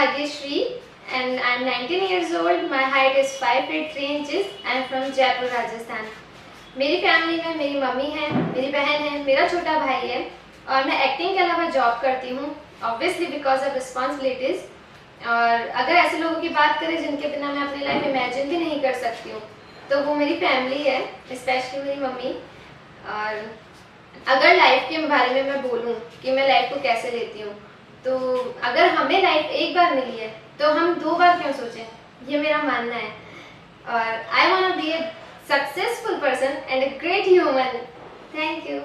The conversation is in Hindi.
Bhagyashree and I'm 19 years old. My height is 5 feet 3 inches. I'm from Jaipur, Rajasthan. मेरी फैमिली में मेरी मम्मी है मेरी बहन है मेरा छोटा भाई है और मैं एक्टिंग के अलावा जॉब करती हूँ ऑब्वियसली बिकॉज़ ऑफ़ रिस्पॉन्सिबिलिटीज और अगर ऐसे लोगों की बात करें जिनके बिना मैं अपनी लाइफ इमेजिन भी नहीं कर सकती हूँ तो वो मेरी फैमिली है स्पेशली मेरी मम्मी और अगर लाइफ के बारे में मैं बोलूँ कि मैं लाइफ को कैसे लेती हूँ तो अगर हमें लाइफ एक बार मिली है तो हम दो बार क्यों सोचें? ये मेरा मानना है। और I want be a successful person and a great human thank you